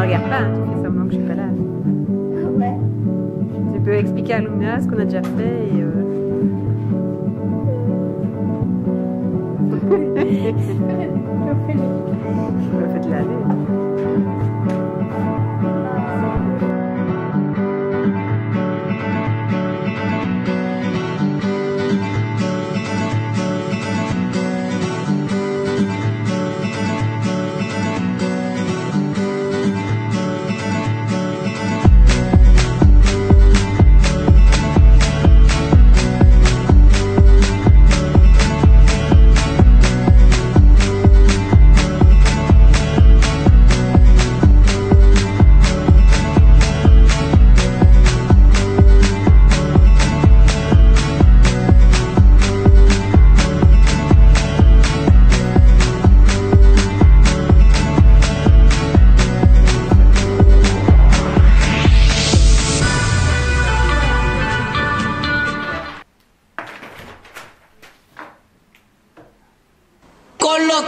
regardes pas, hein, tu fais semblant que je suis pas là. Ouais. Tu peux expliquer à Luna ce qu'on a déjà fait et. euh, Faites-la aller.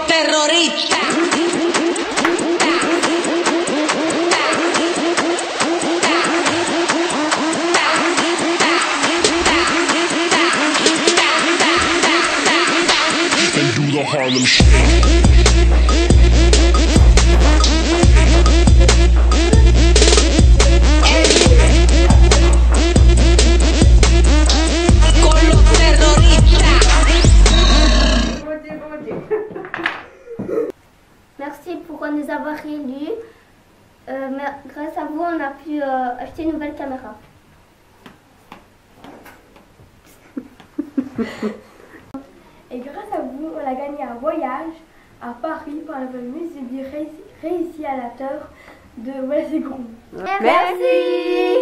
Terroristas. and do the Harlem Shake. Merci pour nous avoir élus. Euh, mais grâce à vous, on a pu euh, acheter une nouvelle caméra. Et grâce à vous, on a gagné un voyage à Paris pour le musée du récialateur de Wessegrund. Merci